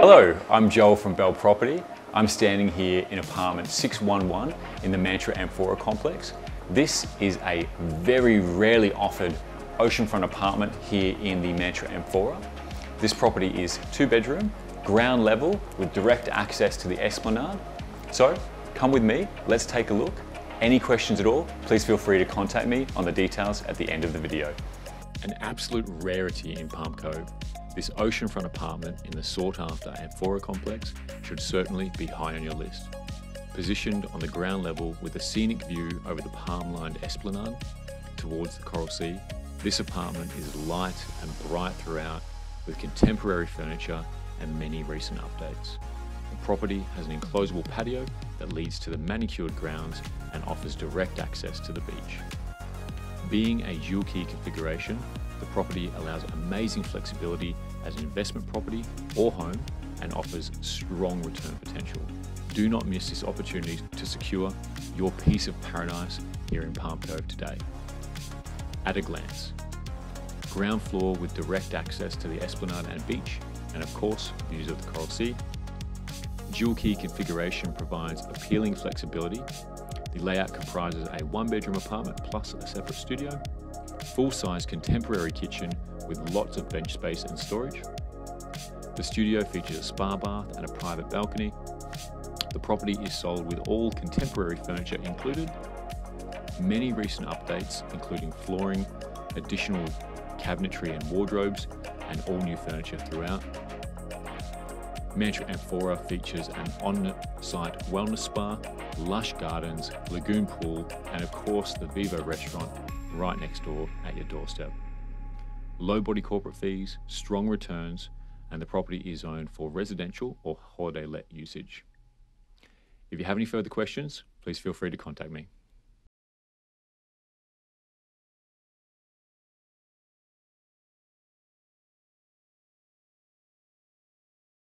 Hello, I'm Joel from Belle Property. I'm standing here in apartment 611 in the Mantra Amphora complex. This is a very rarely offered oceanfront apartment here in the Mantra Amphora. This property is two bedroom, ground level with direct access to the esplanade. So come with me, let's take a look. Any questions at all, please feel free to contact me on the details at the end of the video. An absolute rarity in Palm Cove, this oceanfront apartment in the sought after Amphora complex should certainly be high on your list. Positioned on the ground level with a scenic view over the palm lined esplanade towards the Coral Sea, this apartment is light and bright throughout with contemporary furniture and many recent updates. The property has an enclosable patio that leads to the manicured grounds and offers direct access to the beach. Being a dual key configuration, the property allows amazing flexibility as an investment property or home and offers strong return potential. Do not miss this opportunity to secure your piece of paradise here in Palm Cove today. At a glance, ground floor with direct access to the esplanade and beach, and of course, views of the Coral Sea. Dual key configuration provides appealing flexibility. The layout comprises a one bedroom apartment plus a separate studio full-size contemporary kitchen with lots of bench space and storage. The studio features a spa bath and a private balcony. The property is sold with all contemporary furniture included. Many recent updates, including flooring, additional cabinetry and wardrobes, and all new furniture throughout. Mantra Amphora features an on-site wellness spa, lush gardens, lagoon pool, and of course the Vivo restaurant right next door at your doorstep. Low body corporate fees, strong returns, and the property is owned for residential or holiday let usage. If you have any further questions, please feel free to contact me.